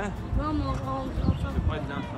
blanc. Non, rond, on Je s'en pas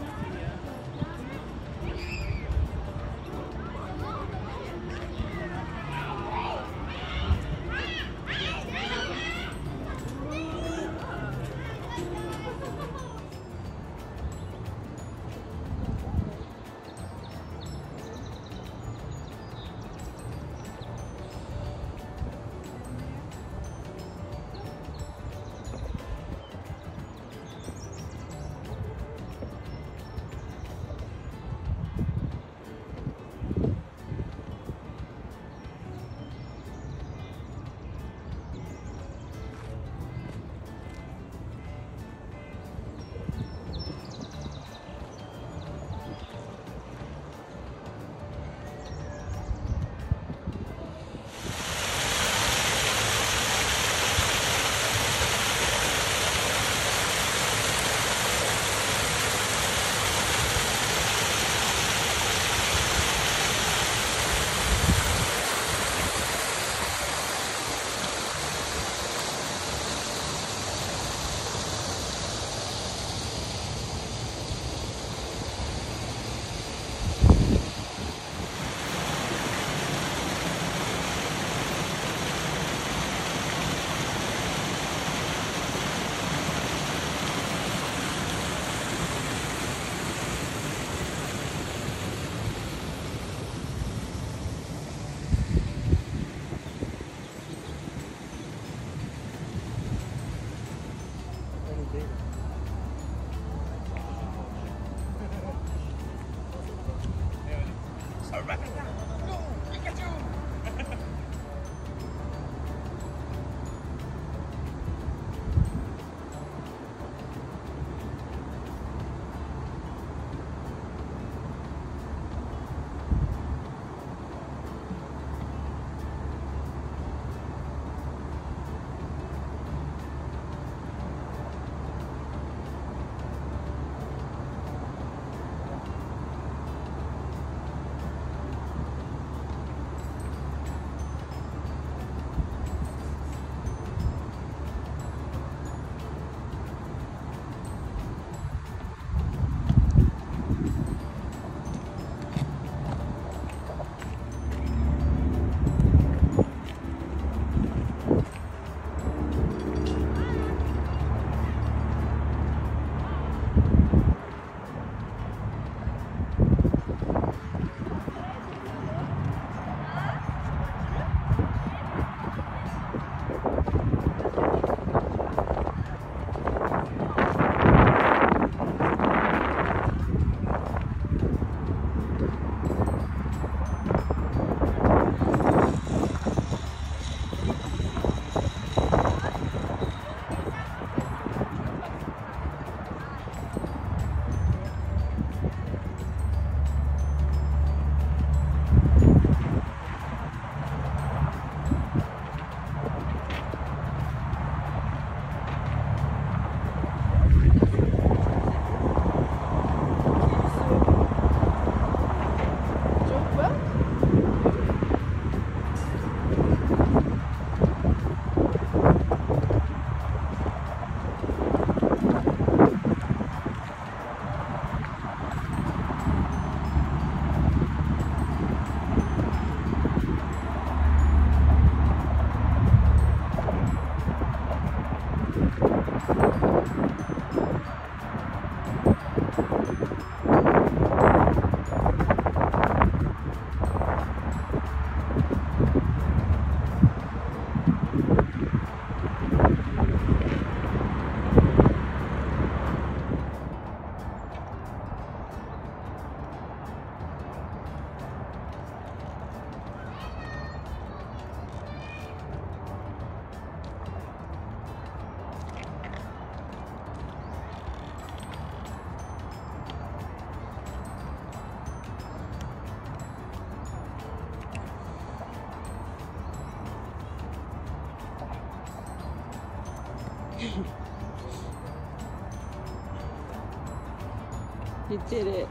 You did it.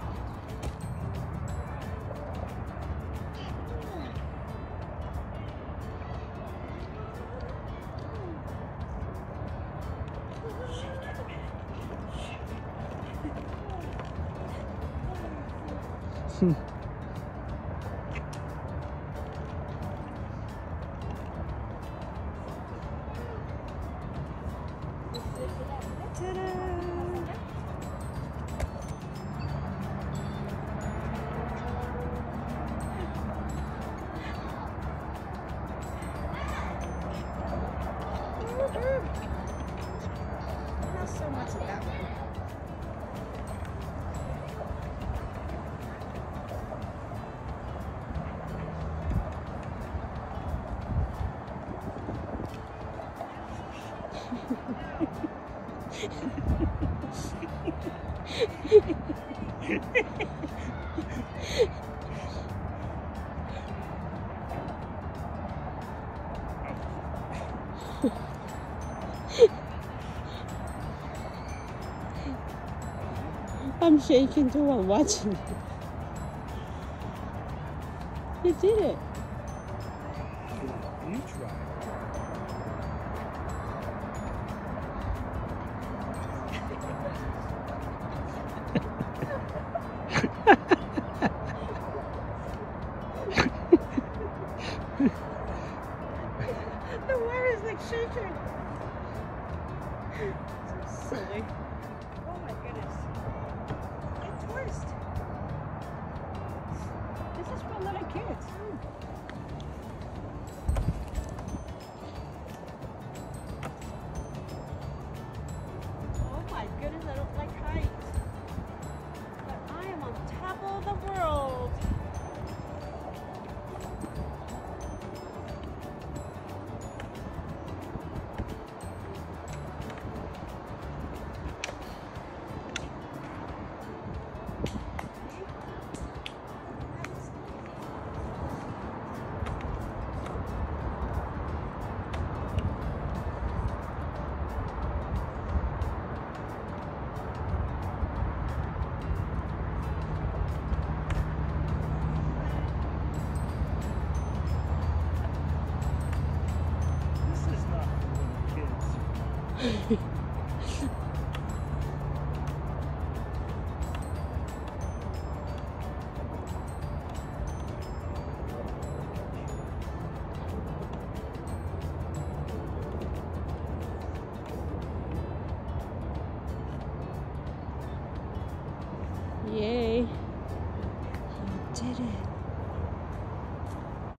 Hmm. I'm shaking too while watching you. You did it. You tried. the wire is like shaking. so silly. 嗯。